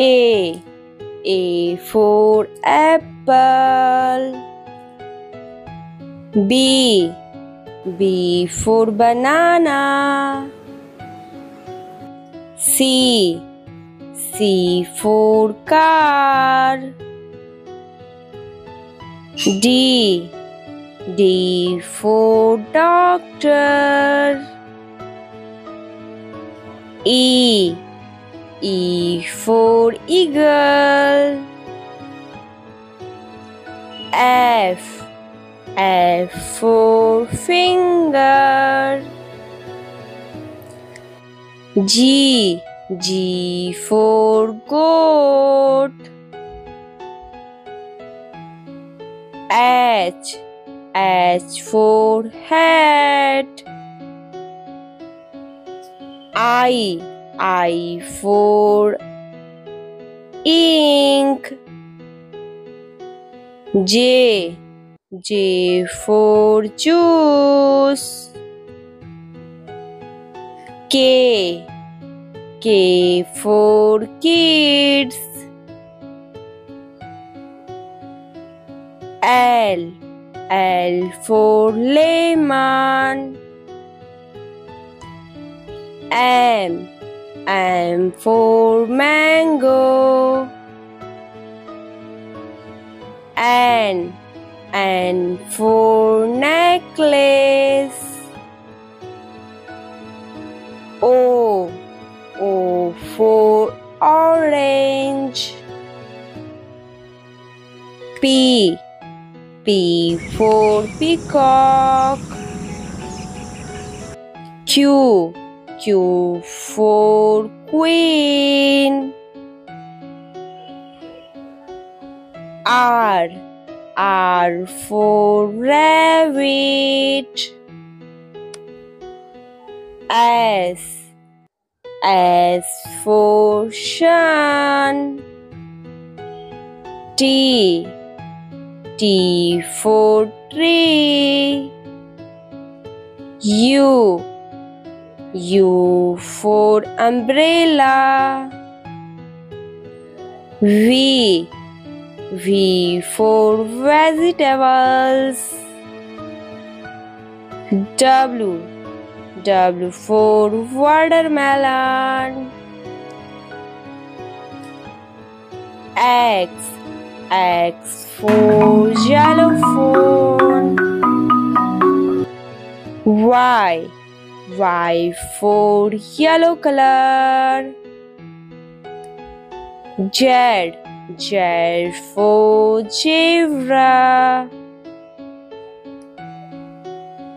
A. A for apple. B. B for banana. C. C for car. D. D for doctor. E. E for eagle. F. F for finger. G. G for goat. H. H for hat. I. I for ink. J. J for juice. K. K for kids. L. L for lemon. M. M for mango. N. N for necklace. O. O for orange. P. P for peacock. Q. Q for queen. R. R for rabbit. S. S for sun. T. T for tree. U. U for umbrella. V. V for vegetables. W. W for watermelon. X. X for xylophone. Y. Y for yellow color. Z. Z for zebra.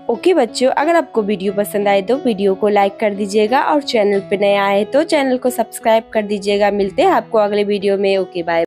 Okay okay बच्चों अगर आपको video पसंद आए तो video को like कर दीजिएगा और चैनल पे नया आए तो चैनल को सब्सक्राइब कर दीजिएगा मिलते हैं आपको अगले वीडियो में ओके okay, बाय